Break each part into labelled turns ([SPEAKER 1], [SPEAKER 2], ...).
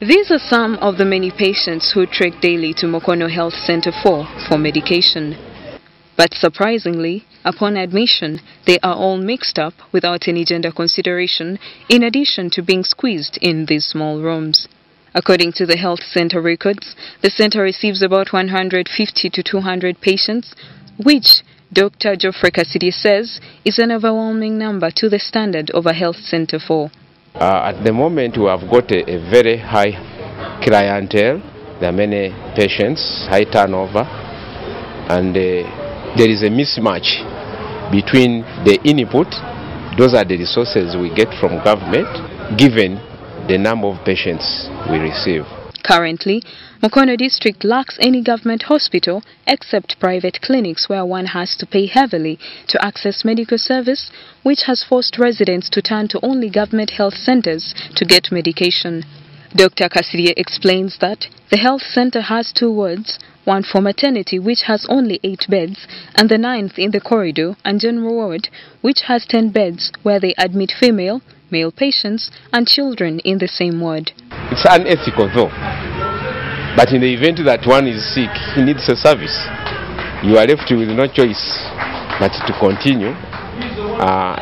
[SPEAKER 1] These are some of the many patients who trek daily to Mukono Health Center 4 for medication. But surprisingly, upon admission, they are all mixed up without any gender consideration, in addition to being squeezed in these small rooms. According to the health center records, the center receives about 150 to 200 patients, which Dr. Geoffrey Cassidy says is an overwhelming number to the standard of a health center four.
[SPEAKER 2] Uh, at the moment, we have got a, a very high clientele. There are many patients, high turnover, and uh, there is a mismatch between the input, those are the resources we get from government, given the number of patients we receive.
[SPEAKER 1] Currently, Mukono district lacks any government hospital except private clinics where one has to pay heavily to access medical service, which has forced residents to turn to only government health centers to get medication. Dr. Cassidy explains that the health center has two wards, one for maternity which has only eight beds, and the ninth in the corridor and general ward which has ten beds where they admit female, male patients and children in the same ward.
[SPEAKER 2] It's unethical though. But in the event that one is sick, he needs a service. You are left with no choice but to continue uh,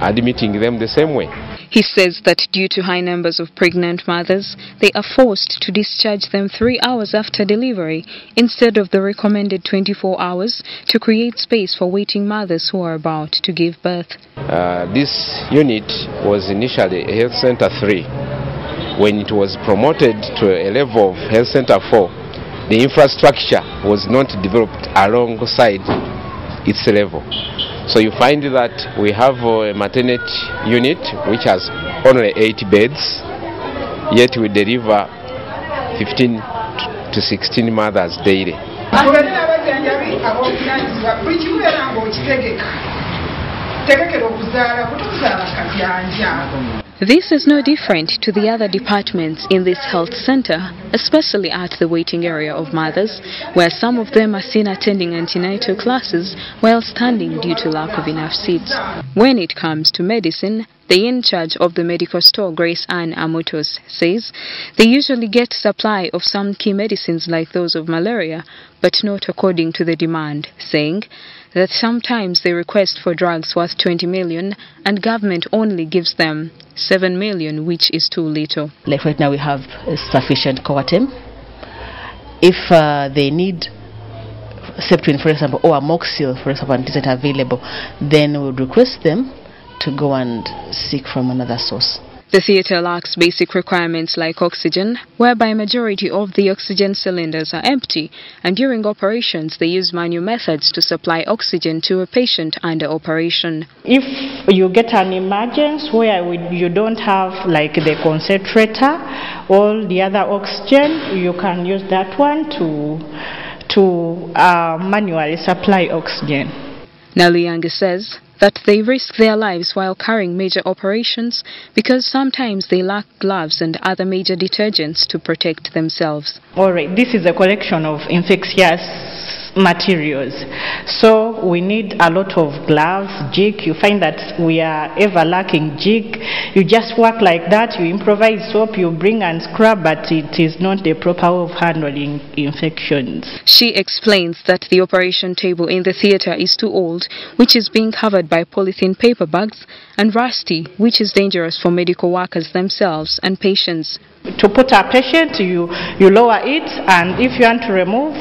[SPEAKER 2] admitting them the same way.
[SPEAKER 1] He says that due to high numbers of pregnant mothers, they are forced to discharge them three hours after delivery instead of the recommended 24 hours to create space for waiting mothers who are about to give birth.
[SPEAKER 2] Uh, this unit was initially a Health Center 3 when it was promoted to a level of Health Center 4, the infrastructure was not developed alongside its level. So you find that we have a maternity unit which has only 8 beds, yet we deliver 15 to 16 mothers daily.
[SPEAKER 1] This is no different to the other departments in this health center, especially at the waiting area of mothers, where some of them are seen attending antenatal classes while standing due to lack of enough seats. When it comes to medicine, the in charge of the medical store, Grace Ann Amutos, says they usually get supply of some key medicines like those of malaria, but not according to the demand, saying that sometimes they request for drugs worth 20 million and government only gives them 7 million, which is too little.
[SPEAKER 3] Like right now we have sufficient Coartem. If uh, they need Septrin, for example, or Amoxil, for example, and isn't available, then we would request them to go and seek from another source.
[SPEAKER 1] The theatre lacks basic requirements like oxygen, whereby majority of the oxygen cylinders are empty, and during operations they use manual methods to supply oxygen to a patient under operation.
[SPEAKER 4] If you get an emergency where we, you don't have like the concentrator, all the other oxygen, you can use that one to, to uh, manually supply oxygen.
[SPEAKER 1] Naluyanga says that they risk their lives while carrying major operations because sometimes they lack gloves and other major detergents to protect themselves.
[SPEAKER 4] All right, this is a collection of infectious materials. So we need a lot of gloves, Jik. You find that we are ever lacking Jik. You just work like that, you improvise soap, you bring and scrub, but it is not the proper way of handling infections.
[SPEAKER 1] She explains that the operation table in the theatre is too old, which is being covered by polythene paper bags, and rusty, which is dangerous for medical workers themselves and patients.
[SPEAKER 4] To put a patient, you, you lower it, and if you want to remove,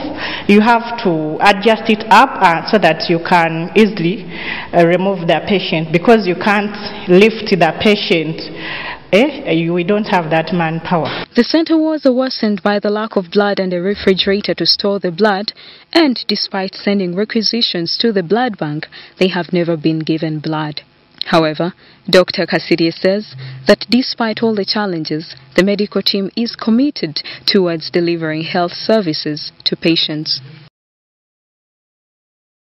[SPEAKER 4] you have to adjust it up uh, so that you can easily uh, remove the patient because you can't lift the patient. Eh? You, we don't have that manpower.
[SPEAKER 1] The center was worsened by the lack of blood and a refrigerator to store the blood, and despite sending requisitions to the blood bank, they have never been given blood. However, Dr. Cassidy says that despite all the challenges, the medical team is committed towards delivering health services to patients.